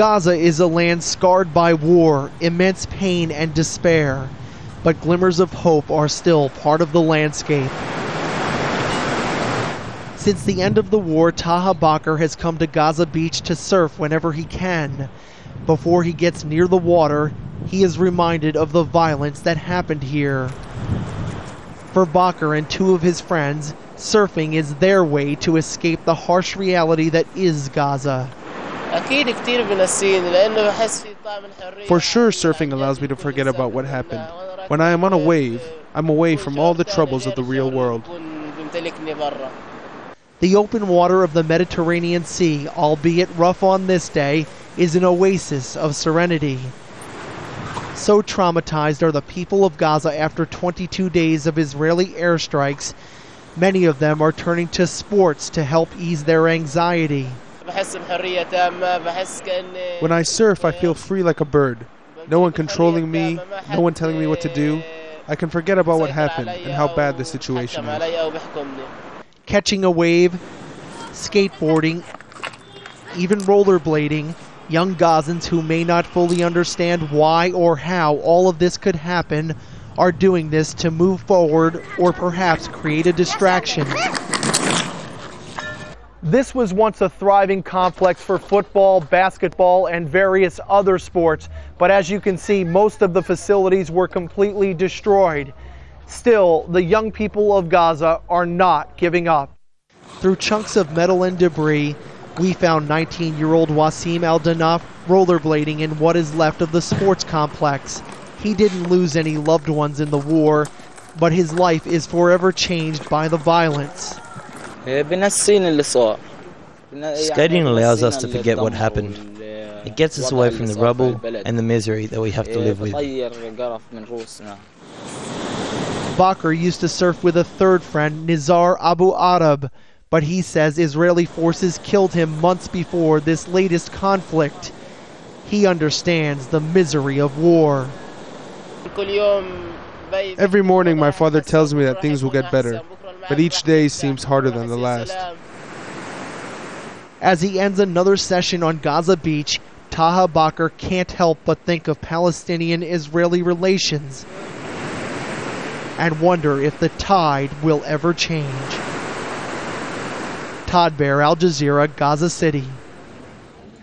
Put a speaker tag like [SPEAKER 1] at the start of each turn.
[SPEAKER 1] Gaza is a land scarred by war, immense pain, and despair, but glimmers of hope are still part of the landscape. Since the end of the war, Taha Bakr has come to Gaza Beach to surf whenever he can. Before he gets near the water, he is reminded of the violence that happened here. For Bakr and two of his friends, surfing is their way to escape the harsh reality that is Gaza.
[SPEAKER 2] For sure, surfing allows me to forget about what happened. When I am on a wave, I'm away from all the troubles of the real world.
[SPEAKER 1] The open water of the Mediterranean Sea, albeit rough on this day, is an oasis of serenity. So traumatized are the people of Gaza after 22 days of Israeli airstrikes, many of them are turning to sports to help ease their anxiety.
[SPEAKER 2] When I surf, I feel free like a bird. No one controlling me, no one telling me what to do. I can forget about what happened and how bad the situation is.
[SPEAKER 1] Catching a wave, skateboarding, even rollerblading, young Gazans who may not fully understand why or how all of this could happen are doing this to move forward or perhaps create a distraction. This was once a thriving complex for football, basketball, and various other sports, but as you can see, most of the facilities were completely destroyed. Still, the young people of Gaza are not giving up. Through chunks of metal and debris, we found 19 year old Wasim Al Danaf rollerblading in what is left of the sports complex. He didn't lose any loved ones in the war, but his life is forever changed by the violence.
[SPEAKER 3] Skating allows us to forget what happened. It gets us away from the rubble and the misery that we have to live with.
[SPEAKER 1] Bakr used to surf with a third friend, Nizar Abu Arab, but he says Israeli forces killed him months before this latest conflict. He understands the misery of war.
[SPEAKER 2] Every morning, my father tells me that things will get better, but each day seems harder than the last.
[SPEAKER 1] As he ends another session on Gaza Beach, Taha Bakr can't help but think of Palestinian Israeli relations and wonder if the tide will ever change. Todd Baer, Al Jazeera, Gaza City.